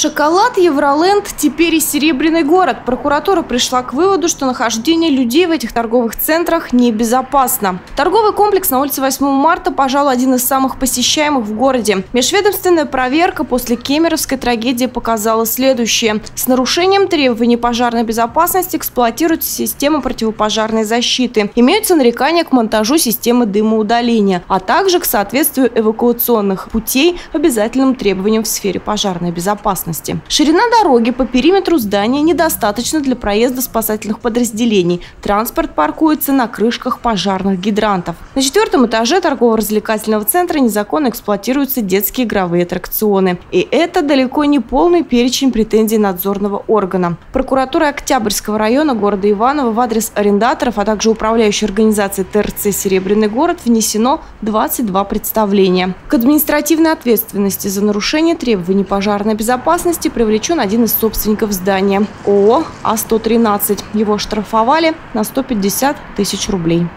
Шоколад Евроленд теперь и серебряный город. Прокуратура пришла к выводу, что нахождение людей в этих торговых центрах небезопасно. Торговый комплекс на улице 8 марта, пожалуй, один из самых посещаемых в городе. Межведомственная проверка после кемеровской трагедии показала следующее. С нарушением требований пожарной безопасности эксплуатируется система противопожарной защиты. Имеются нарекания к монтажу системы дымоудаления, а также к соответствию эвакуационных путей обязательным требованиям в сфере пожарной безопасности безопасности. Ширина дороги по периметру здания недостаточна для проезда спасательных подразделений. Транспорт паркуется на крышках пожарных гидрантов. На четвертом этаже торгово-развлекательного центра незаконно эксплуатируются детские игровые аттракционы. И это далеко не полный перечень претензий надзорного органа. Прокуратура Октябрьского района города Иваново в адрес арендаторов, а также управляющей организации ТРЦ «Серебряный город» внесено 22 представления. К административной ответственности за нарушение требований пожарной безопасности безопасности привлечен один из собственников здания – ООО А-113. Его штрафовали на 150 тысяч рублей.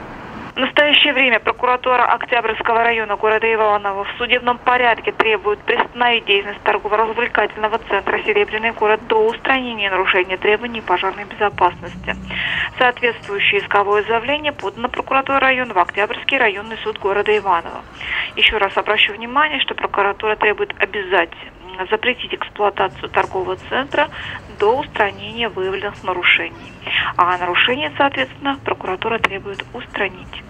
В настоящее время прокуратура Октябрьского района города Иваново в судебном порядке требует приостановить деятельность торгово-развлекательного центра «Серебряный город» до устранения нарушения требований пожарной безопасности. Соответствующее исковое заявление подано прокуратурой района в Октябрьский районный суд города Иваново. Еще раз обращу внимание, что прокуратура требует обязательно запретить эксплуатацию торгового центра до устранения выявленных нарушений. А нарушения, соответственно, прокуратура требует устранить.